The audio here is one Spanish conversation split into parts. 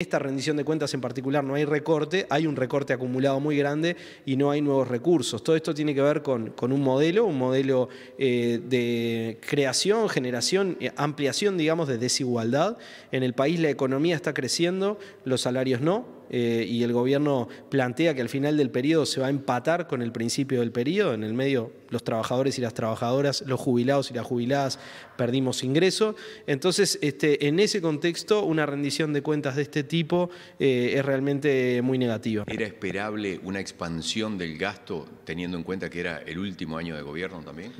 esta rendición de cuentas en particular no hay recorte, hay un recorte acumulado muy grande y no hay nuevos recursos. Todo esto tiene que ver con, un modelo, un modelo eh, de creación, generación, eh, ampliación, digamos, de desigualdad. En el país la economía está creciendo, los salarios no, eh, y el gobierno plantea que al final del periodo se va a empatar con el principio del periodo, en el medio los trabajadores y las trabajadoras, los jubilados y las jubiladas perdimos ingreso. Entonces, este, en ese contexto, una rendición de cuentas de este tipo eh, es realmente muy negativa. ¿Era esperable una expansión del gasto teniendo en cuenta que era el último año de gobierno también?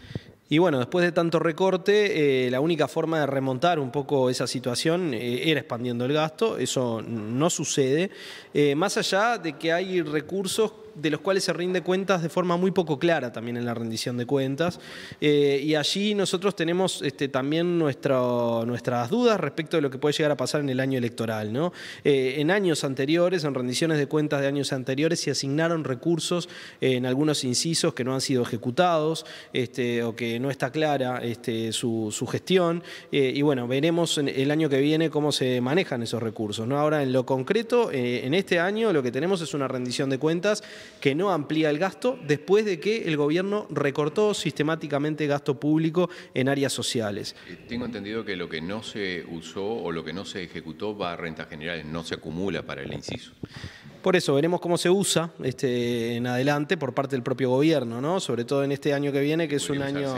Y bueno, después de tanto recorte, eh, la única forma de remontar un poco esa situación eh, era expandiendo el gasto, eso no sucede, eh, más allá de que hay recursos de los cuales se rinde cuentas de forma muy poco clara también en la rendición de cuentas. Eh, y allí nosotros tenemos este, también nuestras dudas respecto de lo que puede llegar a pasar en el año electoral. ¿no? Eh, en años anteriores, en rendiciones de cuentas de años anteriores, se asignaron recursos en algunos incisos que no han sido ejecutados este, o que no está clara este, su, gestión. Eh, y bueno, veremos el año que viene cómo se manejan esos recursos. ¿no? Ahora, en lo concreto, en este año lo que tenemos es una rendición de cuentas que no amplía el gasto después de que el gobierno recortó sistemáticamente gasto público en áreas sociales. Eh, tengo entendido que lo que no se usó o lo que no se ejecutó va a rentas generales, no se acumula para el inciso. Por eso veremos cómo se usa este, en adelante por parte del propio gobierno, ¿no? sobre todo en este año que viene, que es un año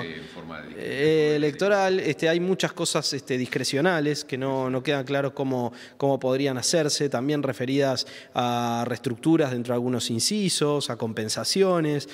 eh, electoral. Este, hay muchas cosas este, discrecionales que no, no quedan claros cómo, cómo podrían hacerse, también referidas a reestructuras dentro de algunos incisos a compensaciones.